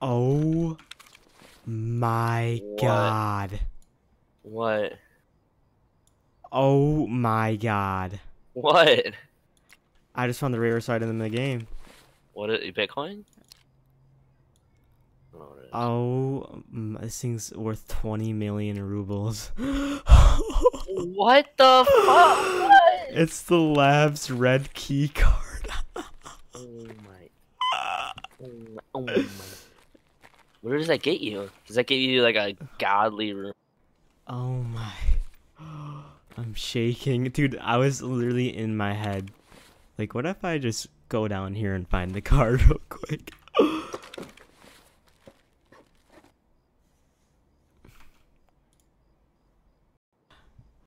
Oh my What? god. What? Oh my god. What? I just found the rarest item in the game. What is Bitcoin? I don't know what it is. Oh, mm, this thing's worth 20 million rubles. What the fuck? What? It's the lab's red key card. Oh my. Oh my. Oh my. Where does that get you? Does that get you like a godly room? Oh my. I'm shaking. Dude, I was literally in my head. Like, what if I just go down here and find the card real quick?